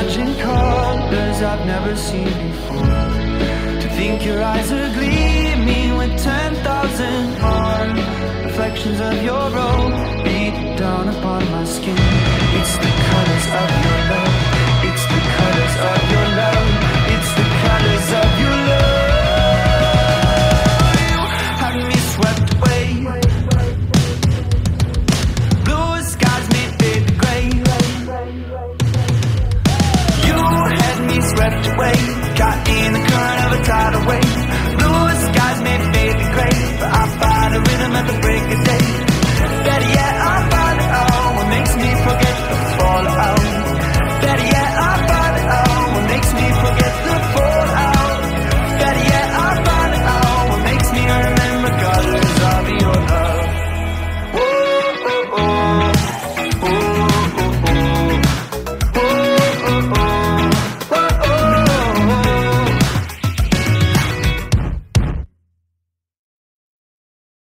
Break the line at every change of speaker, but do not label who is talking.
Imagine colors I've never seen before. To think your eyes are gleaming with 10,000 Reflections of your own beat down upon my skin. swept away.